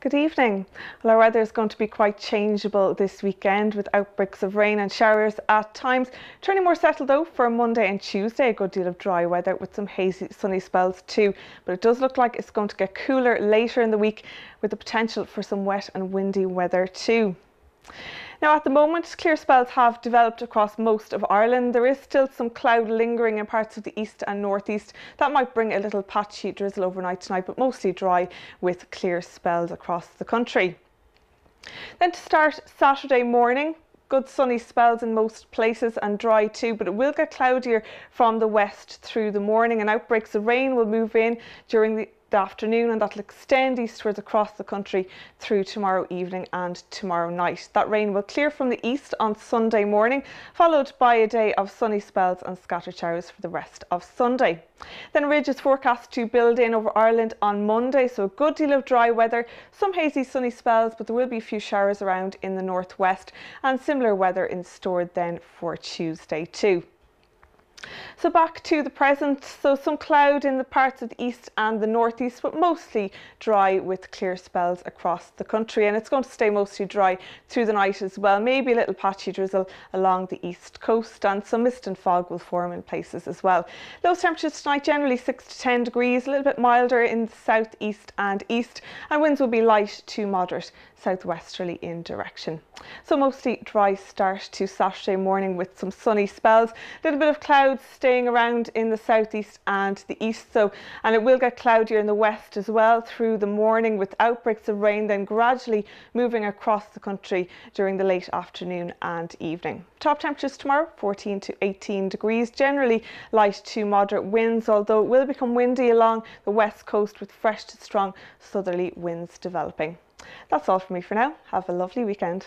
Good evening. Well, our weather is going to be quite changeable this weekend with outbreaks of rain and showers at times. Turning more settled though for Monday and Tuesday, a good deal of dry weather with some hazy sunny spells too. But it does look like it's going to get cooler later in the week with the potential for some wet and windy weather too. Now at the moment, clear spells have developed across most of Ireland. There is still some cloud lingering in parts of the east and northeast. That might bring a little patchy drizzle overnight tonight, but mostly dry with clear spells across the country. Then to start Saturday morning, good sunny spells in most places and dry too, but it will get cloudier from the west through the morning and outbreaks of rain will move in during the the afternoon and that'll extend eastwards across the country through tomorrow evening and tomorrow night. That rain will clear from the east on Sunday morning, followed by a day of sunny spells and scattered showers for the rest of Sunday. Then ridge is forecast to build in over Ireland on Monday, so a good deal of dry weather, some hazy sunny spells, but there will be a few showers around in the northwest and similar weather in store then for Tuesday too. So back to the present, so some cloud in the parts of the east and the northeast, but mostly dry with clear spells across the country. And it's going to stay mostly dry through the night as well. Maybe a little patchy drizzle along the east coast and some mist and fog will form in places as well. Low temperatures tonight generally 6 to 10 degrees, a little bit milder in the southeast and east, and winds will be light to moderate southwesterly in direction. So mostly dry start to Saturday morning with some sunny spells, a little bit of staying around in the southeast and the east. So, and it will get cloudier in the west as well through the morning with outbreaks of rain, then gradually moving across the country during the late afternoon and evening. Top temperatures tomorrow 14 to 18 degrees, generally light to moderate winds, although it will become windy along the west coast with fresh to strong southerly winds developing. That's all from me for now. Have a lovely weekend.